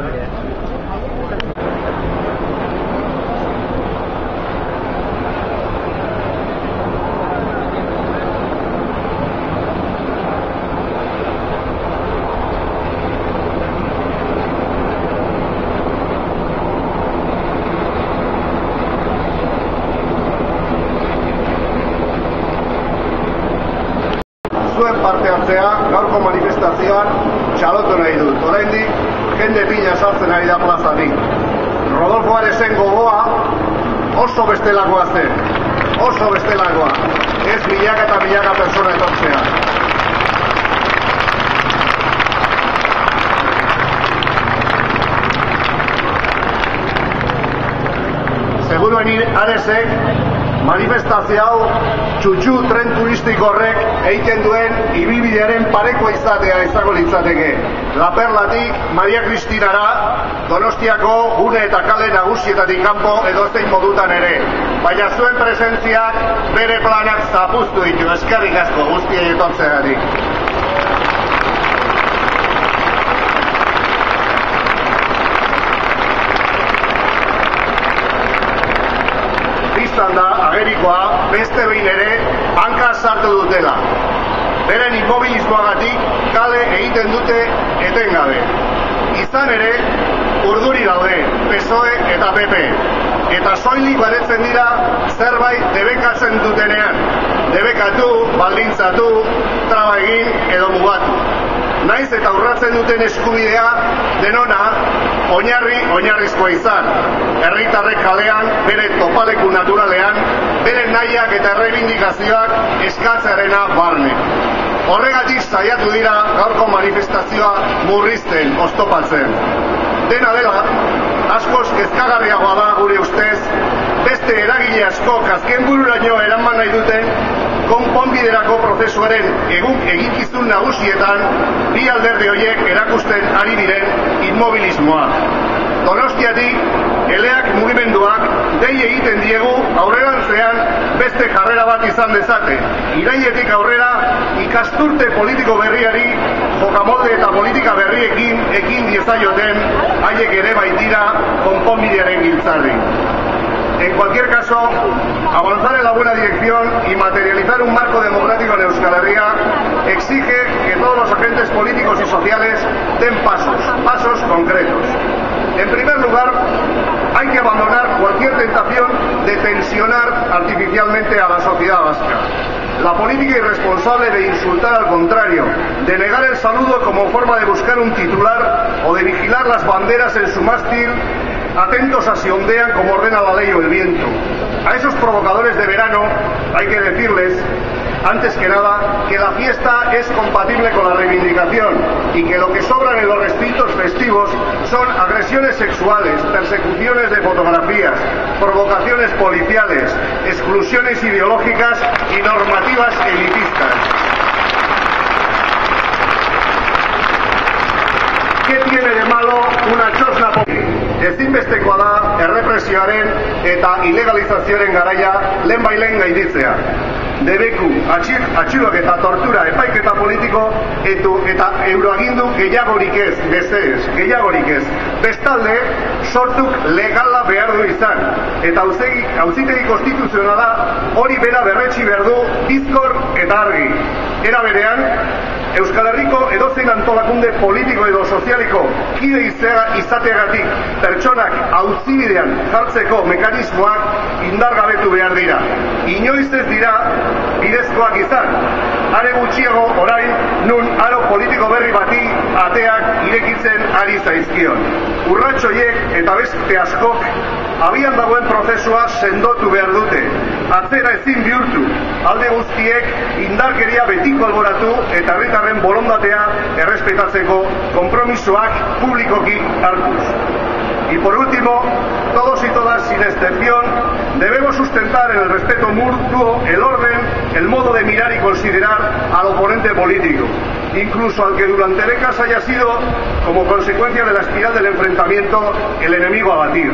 ハハハハ! Hartzea gaurko manifestazioan txalotu nahi dut. Oraindik jende pila sartzen ari da plazatik. Rodolfo Arezen gogoa oso bestelakoa zen. Oso bestelakoa. Ez milaka eta milaka persona etortzea. Seguruen Aresek manifestazio hau txutxu tren turistiko horrek egiten duen ibilbidearen pareko izatea izango litzateke. La Perlatik, Maria Kristinara, Donostiako gune eta kale nagusietatik kanpo edo zein modutan ere. Baina zuen presentziak bere planak zapuztu ditu, eskerrik asko guztia etortzegatik. izan da agerikoa beste behin ere hanka sartu dutela. Beren inmobilismoagatik kale egiten dute etengabe. Izan ere, urduri daude, PSOE eta PP. Eta soilik baretzen dira zerbait debekatzen dutenean. Debekatu, baldintzatu, traba egin edo mugatu. Naiz eta urratzen duten eskubidea denona oinarri oinarrizkoa izan. Herritarrek kalean bere topaleku naturalean bere nahiak eta errebindikazioak eskatzarena barne. Horregatik saiatu dira gaurko manifestazioa murrizten, oztopatzen. Dena dela, askoz kezkagarriagoa da gure ustez, beste eragile asko azken bururaino eraman nahi duten konponbiderako prozesuaren egun eginkizun nagusietan bi alderdi horiek erakusten ari diren inmobilismoa. Donostiatik, eleak mugimenduak dei egiten diegu aurrerantzean beste jarrera bat izan dezate. Irailetik aurrera ikasturte politiko berriari jokamolde eta politika berriekin ekin diezaioten haiek ere baitira konponbidearen giltzarri. En cualquier caso, avanzar en la buena dirección y materializar un marco democrático en Euskal Herria exige que todos los agentes políticos y sociales den pasos, pasos concretos. En primer lugar, hay que abandonar cualquier tentación de tensionar artificialmente a la sociedad vasca. La política irresponsable de insultar al contrario, de negar el saludo como forma de buscar un titular o de vigilar las banderas en su mástil atentos a si ondean como ordena la ley o el viento. A esos provocadores de verano hay que decirles, antes que nada, que la fiesta es compatible con la reivindicación y que lo que sobran en los recintos festivos son agresiones sexuales, persecuciones de fotografías, provocaciones policiales, exclusiones ideológicas y normativas elitistas. Ezinbestekoa da errepresioaren eta ilegalizazioaren garaia lehen bailen gainditzea. Debeku, atxik, atxilok eta tortura epaiketa politiko etu, eta euroagindu gehiagorik ez, bezez, gehiagorik ez. Bestalde, sortuk legala behar du izan. Eta hauzitegi konstituzionala hori bera berretxi behar du bizkor eta argi. Era berean, Euskal Herriko edozein antolakunde politiko edo sozialiko kide izera izateagatik pertsonak auzibidean jartzeko mekanismoak indargabetu behar dira. Inoiz ez dira bidezkoak izan. Are gutxiago orain nun aro politiko berri bati ateak irekitzen ari zaizkion. Urratxoiek eta beste askok abian dagoen prozesua sendotu behar dute. Atzera ezin bihurtu, alde guztiek indarkeria betiko alboratu eta herritarren bolondatea errespetatzeko kompromisoak publikoki hartuz. Y por último, todos y todas, sin excepción, debemos sustentar en el respeto mutuo el orden, el modo de mirar y considerar al oponente político, incluso al que durante décadas haya sido, como consecuencia de la espiral del enfrentamiento, el enemigo a batir.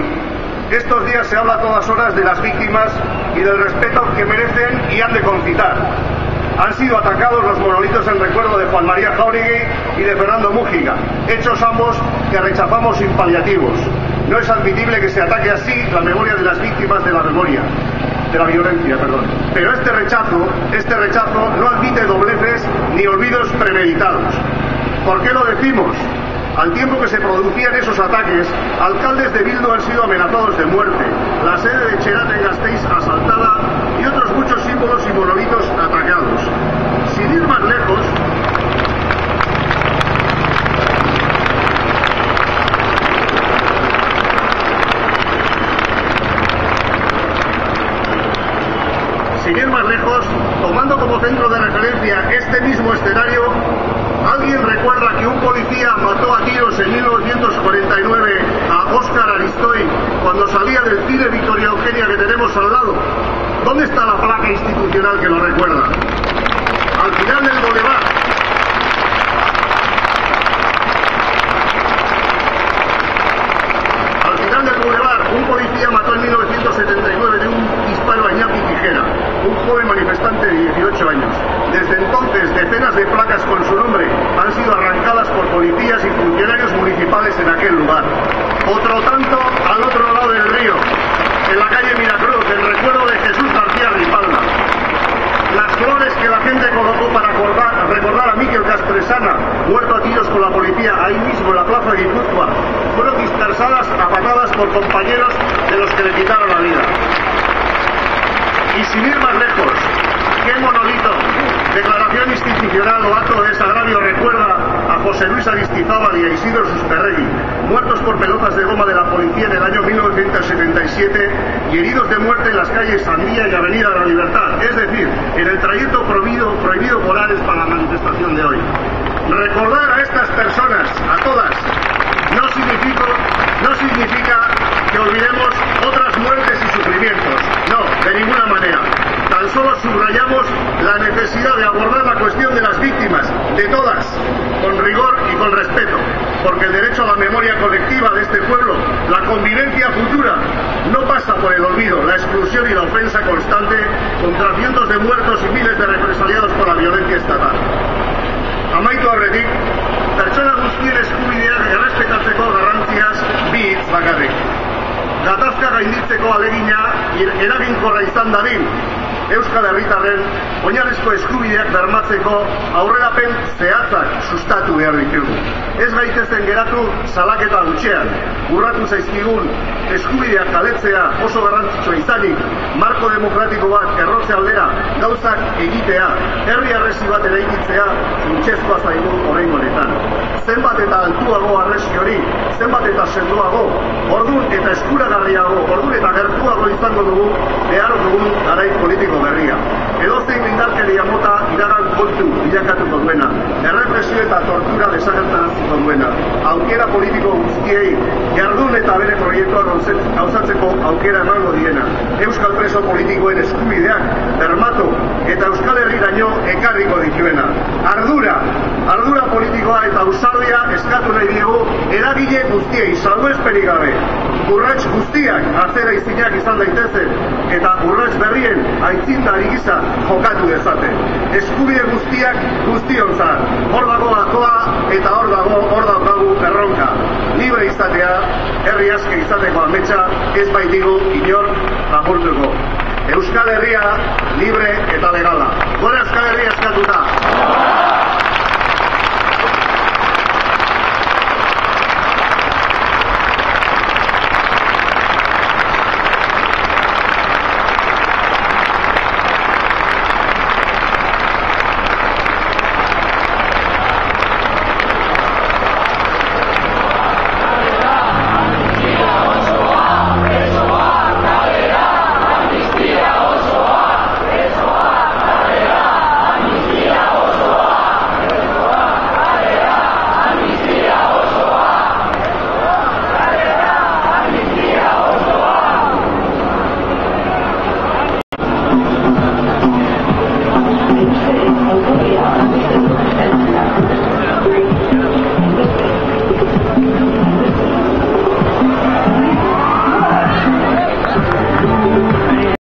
Estos días se habla a todas horas de las víctimas y del respeto que merecen y han de concitar. Han sido atacados los monolitos en recuerdo de Juan María Jauregui y de Fernando Mújica, hechos ambos que rechazamos sin paliativos. No es admitible que se ataque así la memoria de las víctimas de la memoria, de la violencia, perdón. Pero este rechazo, este rechazo no admite dobleces ni olvidos premeditados. ¿Por qué lo decimos? Al tiempo que se producían esos ataques, alcaldes de Bildo han sido amenazados de muerte, la sede de Cherate Gasteiz asaltada y otros muchos símbolos y monolitos atacados. Sin ir más lejos, sin ir más lejos, tomando como centro de referencia este mismo escenario, ¿alguien recuerda que un policía mató a tiros en 1949 a Óscar Aristoy cuando salía del cine Victoria Eugenia que tenemos al lado? ¿Dónde está la placa institucional que lo recuerda? Al final del boulevard. Al final del boulevard, un policía mató en 1979 de un disparo a Iñaki Tijera, un joven manifestante de 18 años. Desde entonces, decenas de placas con su nombre han sido arrancadas por policías y funcionarios municipales en aquel lugar. Otro tanto al otro lado del río, en la calle Miracruz, en recuerdo de Jesús García Ripalda. Las flores que la gente colocó para recordar, recordar a Miquel Castresana, muerto a tiros con la policía ahí mismo en la plaza de Guipúzcoa, fueron dispersadas a patadas por compañeros de los que le quitaron la vida. Y sin ir más lejos, qué monolito, declaración institucional o acto de desagravio recuerda a José Luis Aristizábal y a Isidro Susperregui, muertos por pelotas de goma de la policía en el año 1977 y heridos de muerte en las calles Sandía y Avenida de la Libertad, es decir, en el trayecto prohibido, prohibido por Ares para la manifestación de hoy. Recordar a estas personas, a todas, no significa, no significa que olvidemos otras muertes y sufrimientos. No, de ninguna manera. Tan solo subrayamos la necesidad de abordar la cuestión de las víctimas, de todas, con rigor y con respeto, porque el derecho a la memoria colectiva de este pueblo, la convivencia futura, no pasa por el olvido, la exclusión y la ofensa constante contra cientos de muertos y miles de represaliados por la violencia estatal. Amaitu aurretik, pertsona guztien eskubideak errespetatzeko garrantziaz bi hitz bakarrik. Gatazka gainditzeko alegina eraginkorra izan dadin, Euskal Herritarren oinarrizko eskubideak bermatzeko aurrerapen zehatzak sustatu behar ditugu. Ez gaitezen geratu salaketa gutxean, urratu zaizkigun eskubideak kaletzea oso garrantzitsua izanik, marko demokratiko bat errotze aldera gauzak egitea, herri arresi bat eraikitzea, funtsezkoa zaigu orain honetan. Zenbat eta altuago arresi hori, zenbat eta sendoago, ordun eta eskuragarriago, ordun eta gertuago izango dugu, behar dugun garai politiko berria. Edozein indarkeria mota iragan kontu bilakatuko duena, errepresio eta tortura desagertaraziko duena, aukera politiko guztiei, jardun eta bere proiektua gauzatzeko aukera emango diena, Euskal preso politikoen eskubideak, bermatu eta Euskal Herriraino ekarriko dituena. Ardura, ardura politikoa eta ausardia eskatu nahi diegu eragile guztiei, salbuespenik gabe. Urrats guztiak atzera izinak izan daitezen eta urrats berrien aitzindari gisa jokatu dezate. Eskubide guztiak guztionzat. Hor dago akoa eta hor dago hor daukagu erronka. Libre izatea, herri aske izateko ametsa, ez baitigu inor apurtuko. Euskal Herria libre eta legala. Gora Euskal Herria eskatuta.